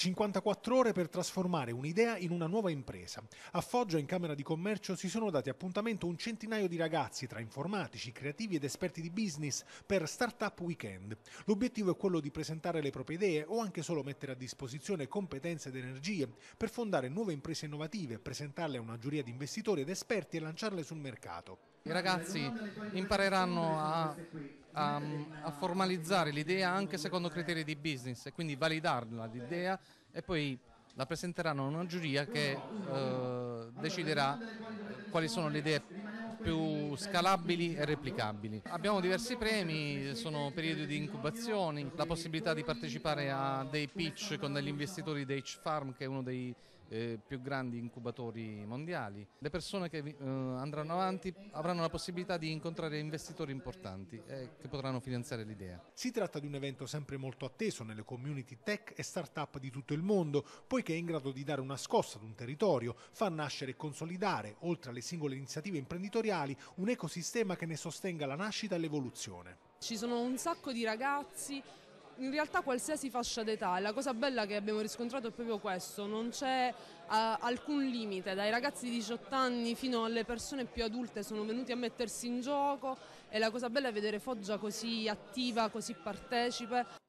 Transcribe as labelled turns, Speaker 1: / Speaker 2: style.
Speaker 1: 54 ore per trasformare un'idea in una nuova impresa. A Foggia, in Camera di Commercio, si sono dati appuntamento un centinaio di ragazzi tra informatici, creativi ed esperti di business per Startup Weekend. L'obiettivo è quello di presentare le proprie idee o anche solo mettere a disposizione competenze ed energie per fondare nuove imprese innovative, presentarle a una giuria di investitori ed esperti e lanciarle sul mercato.
Speaker 2: I ragazzi impareranno a, a, a formalizzare l'idea anche secondo criteri di business e quindi validarla l'idea e poi la presenteranno a una giuria che eh, deciderà quali sono le idee più scalabili e replicabili. Abbiamo diversi premi, sono periodi di incubazione, la possibilità di partecipare a dei pitch con degli investitori di H-Farm che è uno dei eh, più grandi incubatori mondiali. Le persone che eh, andranno avanti avranno la possibilità di incontrare investitori importanti eh, che potranno finanziare l'idea.
Speaker 1: Si tratta di un evento sempre molto atteso nelle community tech e start-up di tutto il mondo, poiché è in grado di dare una scossa ad un territorio, fa nascere e consolidare, oltre alle singole iniziative imprenditoriali, un ecosistema che ne sostenga la nascita e l'evoluzione.
Speaker 3: Ci sono un sacco di ragazzi in realtà qualsiasi fascia d'età e la cosa bella che abbiamo riscontrato è proprio questo, non c'è uh, alcun limite, dai ragazzi di 18 anni fino alle persone più adulte sono venuti a mettersi in gioco e la cosa bella è vedere Foggia così attiva, così partecipe.